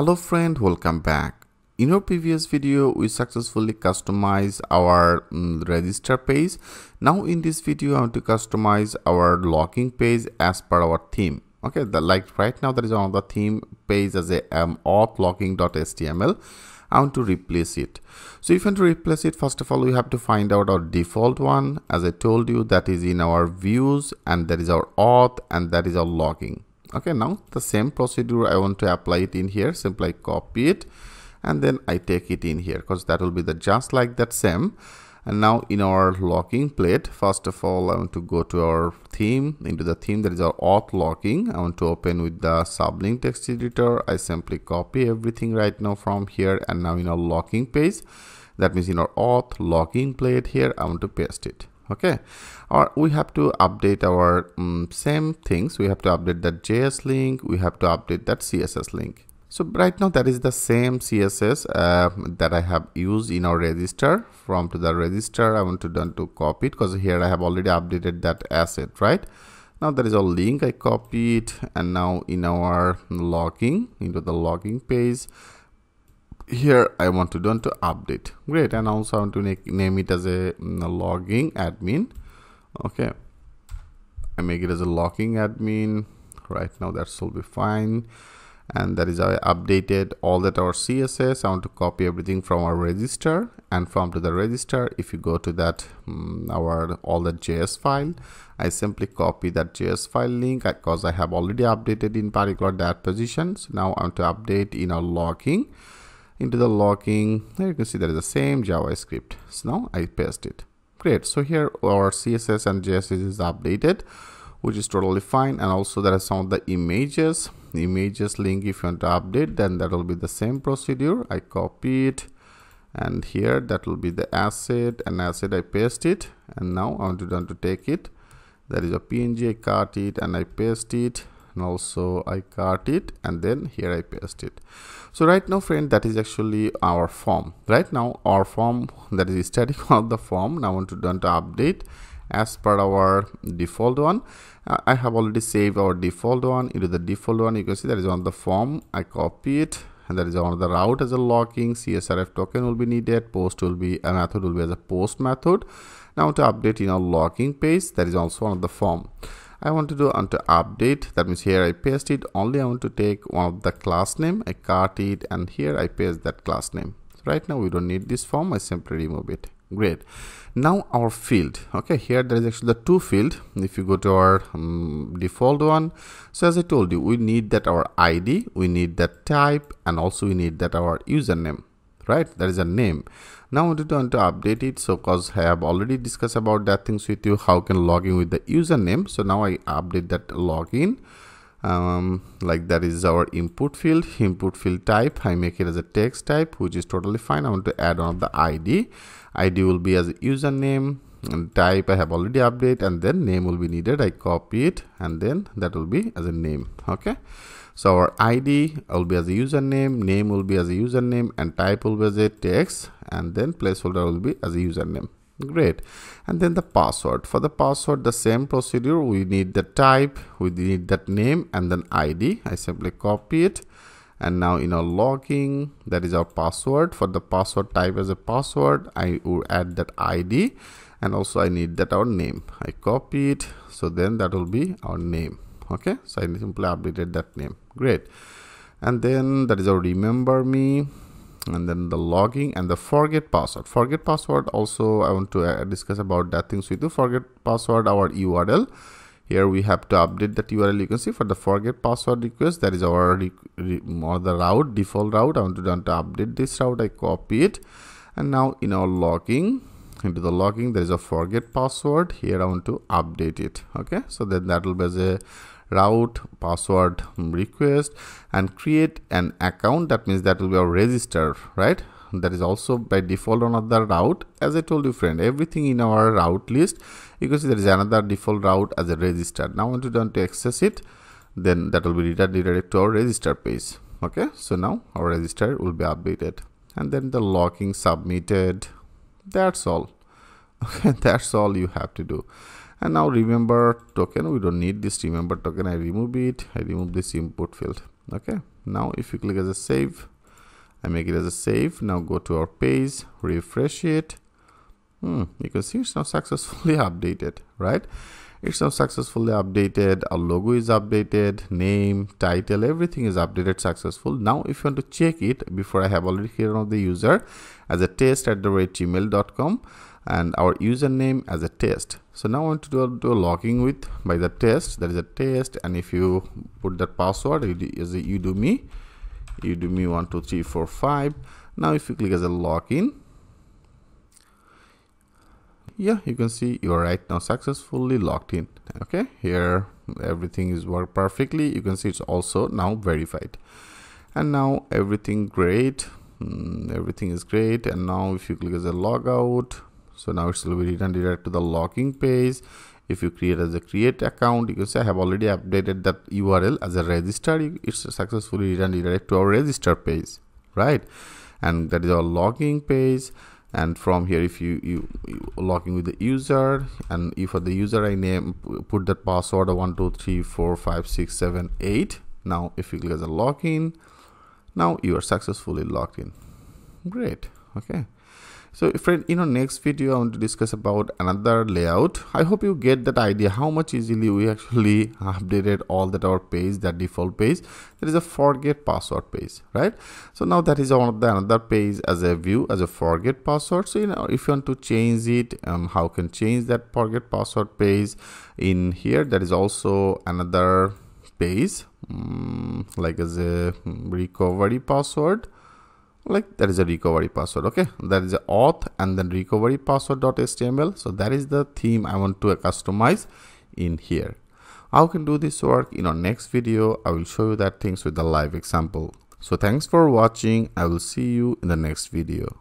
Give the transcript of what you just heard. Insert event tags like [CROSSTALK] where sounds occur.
Hello friend, welcome back. In our previous video, we successfully customized our um, register page. Now in this video, I want to customize our login page as per our theme. Okay, the, like right now there is another theme page as a um, auth login.html. I want to replace it. So if you want to replace it, first of all, we have to find out our default one. As I told you, that is in our views and that is our auth and that is our logging okay now the same procedure i want to apply it in here. Simply copy it and then i take it in here because that will be the just like that same. And now in our login blade first of all i want to go to our theme into the theme that is our auth locking. I want to open with the Sublime text editor. I simply copy everything right now from here and now in our locking page. That means in our auth login blade here i want to paste it okay? Or we have to update our um, same things. We have to update that js link. We have to update that css link. So right now that is the same css uh, that i have used in our register. From to the register i want to done to copy it because here i have already updated that asset right? Now there is a link i copy it and now in our logging into the logging page here I want to do to update. Great and also I want to name it as a, a mm, logging admin. Okay. I make it as a logging admin. Right now that will be fine. And that is how I updated all that our CSS I want to copy everything from our register. And from to the register if you go to that um, our all the JS file I simply copy that JS file link. Because I have already updated in particular that position. So now I want to update in our logging into the logging there you can see there is the same javascript. So now i paste it. Great. So here our css and js is updated which is totally fine. And also there are some of the images. The images link if you want to update then that will be the same procedure. I copy it. And here that will be the asset. And asset i paste it. And now i want to, to take it. That is a png i cut it and i paste it and also I cut it and then here I paste it. So right now friend that is actually our form. Right now our form that is static [LAUGHS] of the form. Now I want to done to update as per our default one. Uh, I have already saved our default one into the default one. You can see that is on the form. I copy it and that is on the route as a locking. CSRF token will be needed. Post will be a method will be as a post method. Now to update in our locking page that is also on the form I want to do onto update. That means here I paste it. Only I want to take one of the class name. I cut it and here I paste that class name. So right now we don't need this form. I simply remove it. Great. Now our field. Okay here there is actually the two field. If you go to our um, default one. So as I told you we need that our ID we need that type and also we need that our username. Right? That is a name now I want to, update it so cause I have already discussed about that things with you how can log in with the username. So now I update that login. Um, like that is our input field input field type. I make it as a text type which is totally fine. I want to add on the ID ID will be as username and type I have already update and then name will be needed. I copy it and then that will be as a name okay? So our id will be as a username name will be as a username and type will be as a text and then placeholder will be as a username. Great. And then the password. For the password the same procedure. We need the type we need that name and then id i simply copy it. And now in our logging that is our password. For the password type as a password. I will add that id and also i need that our name. I copy it so then that will be our name. Okay? So i simply updated that name. Great. And then that is our remember me. And then the logging and the forget password. Forget password also i want to uh, discuss about that things with you forget password our url here we have to update that url you can see for the forget password request that is our or the route default route. I want to, want to update this route. I copy it and now in our logging into the logging there is a forget password. Here i want to update it. Okay? So then that will be a route password request and create an account. That means that will be our register right? That is also by default another route. As i told you friend everything in our route list you can see there is another default route as a register. Now I want to done to access it then that will be redirected to our register page. Okay? So now our register will be updated. And then the locking submitted that's all. [LAUGHS] That's all you have to do. And now remember token. We don't need this. Remember token. I remove it. I remove this input field. Okay? Now if you click as a save I make it as a save. Now go to our page refresh it. Hmm, you can see it's now successfully [LAUGHS] updated right it's now successfully updated our logo is updated name title everything is updated successful. Now if you want to check it before i have already here on the user as a test at the rate gmail.com and our username as a test. So now i want to do, do a logging with by the test that is a test and if you put that password you as a three four five. Now if you click as a login yeah you can see you're right now successfully logged in. Okay here everything is worked perfectly. You can see it's also now verified. And now everything great. Mm, everything is great. And now if you click as a logout so now it's will be returned direct to the login page. If you create as a create account you can say i have already updated that url as a register. It's successfully returned direct to our register page right? And that is our login page and from here if you, you, you logging with the user and if for the user i name put that password 1 2 3 4 5 6 7 8 now if you click as a login now you are successfully logged in. Great. Okay so friend in our next video i want to discuss about another layout. I hope you get that idea how much easily we actually [LAUGHS] updated all that our page that default page. There is a forget password page right? So now that is of the another page as a view as a forget password. So you know if you want to change it um, how can change that forget password page? In here there is also another page um, like as a recovery password like that is a recovery password okay? That is a auth and then recovery password.html so that is the theme i want to customize in here. How can do this work? In our next video i will show you that things with a live example. So thanks for watching. I will see you in the next video